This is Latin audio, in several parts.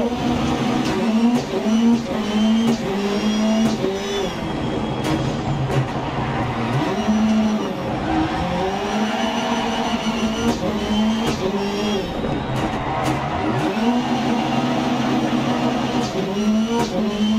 😮 Watch subtitles, and do not forget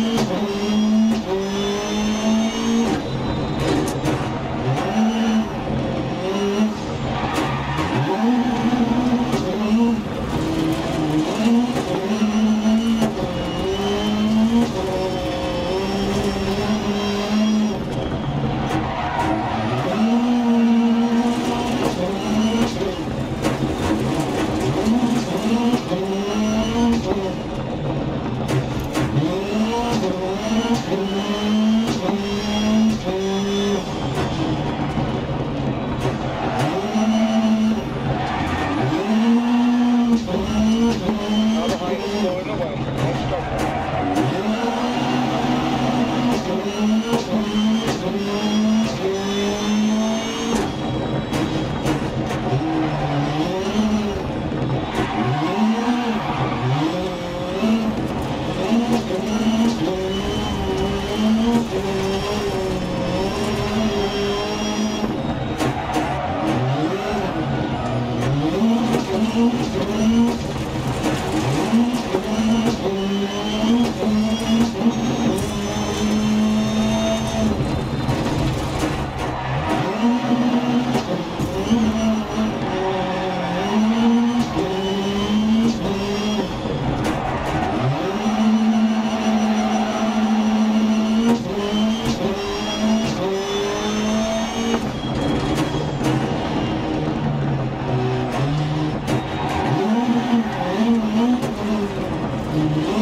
Mm-hmm.